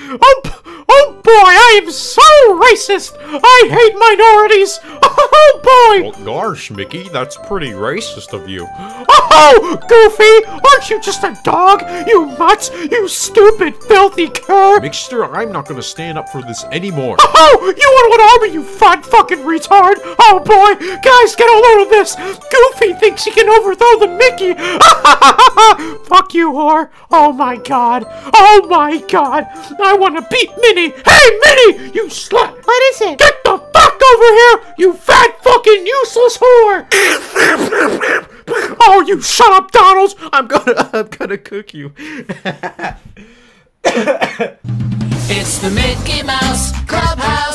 Oh, oh boy, I am so racist. I hate minorities. Oh boy. Well, gosh, Mickey, that's pretty racist of you. Oh, Goofy, aren't you just a dog? You mutt, you stupid, filthy cur. Mixter, I'm not gonna stand up for this anymore. Oh, you want one army, you fat fucking retard! Oh boy, guys, get a load of this! Goofy thinks he can overthrow the Mickey! Fuck you, whore! Oh my god! Oh my god! I want to beat Minnie! Hey, Minnie! You slut! What is it? Get the fuck over here! You fat fucking useless whore! oh, you shut up, Donald! I'm gonna, I'm gonna cook you. It's the Mickey Mouse Clubhouse.